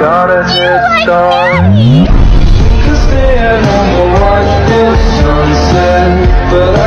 got a head start. Cause staying watch sunset, but